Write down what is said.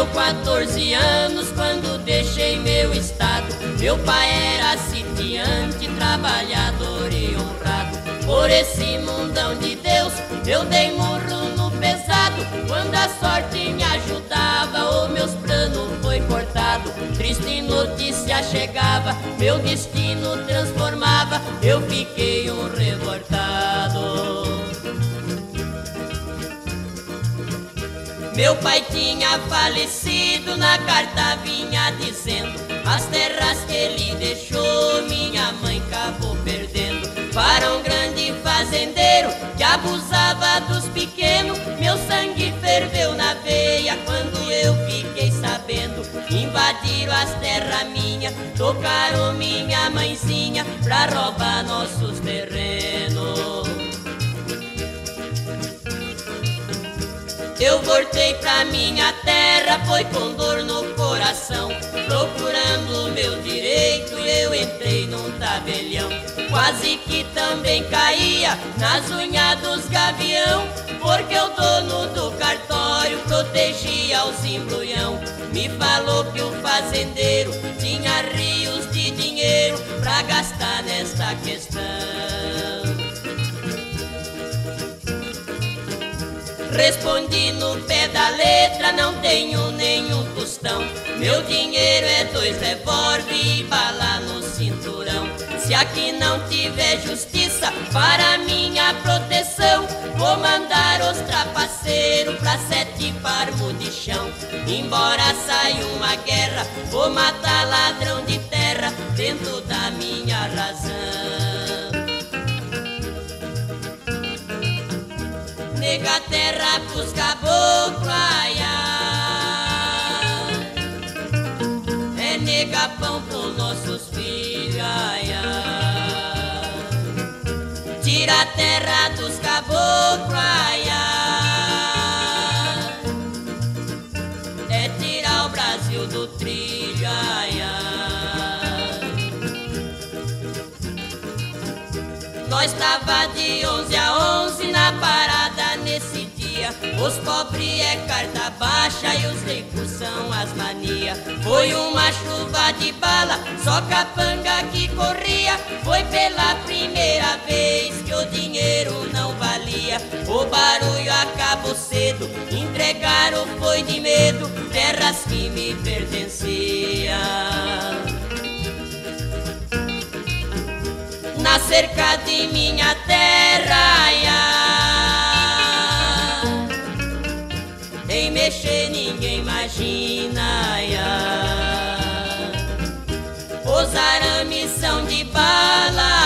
Eu 14 anos quando deixei meu estado. Meu pai era sitiante, trabalhador e honrado. Por esse mundão de Deus, eu dei murro no pesado. Quando a sorte me ajudava, o meus planos foi cortado. Triste notícia chegava, meu destino transformava. Eu fiquei um revoltado. Pai tinha falecido, na carta vinha dizendo As terras que ele deixou, minha mãe acabou perdendo. Para um grande fazendeiro que abusava dos pequenos Meu sangue ferveu na veia quando eu fiquei sabendo. Invadiram as terras minhas, tocaram minha mãezinha Pra roubar nossos terrenos Eu voltei pra minha terra, foi com dor no coração. Procurando meu direito, eu entrei num tabelião. Quase que também caía nas unhas dos gavião. Porque o dono do cartório protegia os embrulhão. Me falou que o fazendeiro tinha rios de dinheiro pra gastar nesta questão. Respondi no pé da letra, não tenho nenhum tostão. Meu dinheiro é dois revólver e bala no cinturão. Se aqui não tiver justiça para minha proteção, vou mandar os trapaceiros pra sete parmos de chão. Embora saia uma guerra, vou matar ladrão de terra dentro da minha razão. Nega terra pros caboclos É nega pão pros nossos filhos Tira a terra dos caboclos É tirar o Brasil do trilho Nós tava de 11 a 11 na parada. Os pobres é carta baixa e os ricos são as mania. Foi uma chuva de bala, só capanga que corria. Foi pela primeira vez que o dinheiro não valia. O barulho acabou cedo, entregaram foi de medo terras que me pertenciam. na cerca de minha de bala.